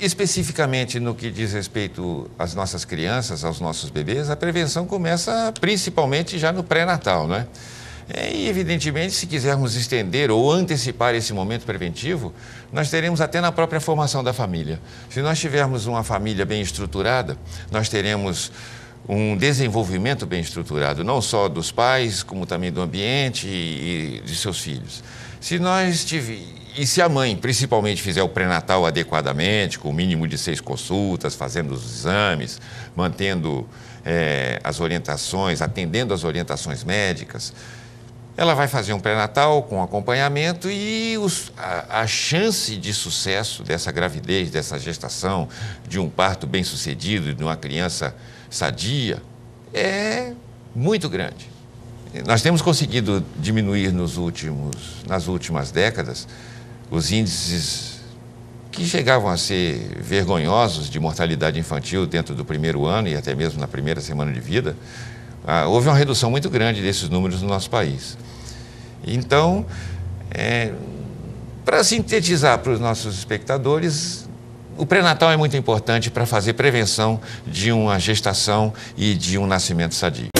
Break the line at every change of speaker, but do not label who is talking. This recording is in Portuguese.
Especificamente no que diz respeito às nossas crianças, aos nossos bebês, a prevenção começa principalmente já no pré-natal, né? E, evidentemente, se quisermos estender ou antecipar esse momento preventivo, nós teremos até na própria formação da família. Se nós tivermos uma família bem estruturada, nós teremos um desenvolvimento bem estruturado, não só dos pais, como também do ambiente e de seus filhos. Se nós tivermos e se a mãe, principalmente, fizer o pré-natal adequadamente, com o mínimo de seis consultas, fazendo os exames, mantendo é, as orientações, atendendo as orientações médicas, ela vai fazer um pré-natal com acompanhamento e os, a, a, chance de sucesso dessa gravidez, dessa gestação, de um parto bem sucedido, de uma criança sadia, é muito grande. Nós temos conseguido diminuir nos últimos, nas últimas décadas os índices que chegavam a ser vergonhosos de mortalidade infantil dentro do primeiro ano e até mesmo na primeira semana de vida, ah, houve uma redução muito grande desses números no nosso país. Então, é, para sintetizar para os nossos espectadores, o pré-natal é muito importante para fazer prevenção de uma gestação e de um nascimento sadio.